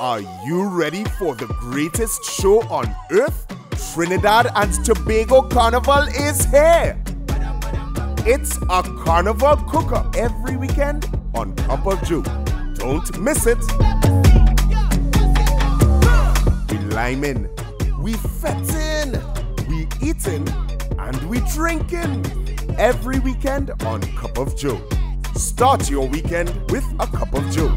Are you ready for the greatest show on earth? Trinidad and Tobago Carnival is here. It's a carnival cooker every weekend on Cup of Joe. Don't miss it. We liming, we fettin, we eating, and we drinking every weekend on Cup of Joe. Start your weekend with a cup of Joe.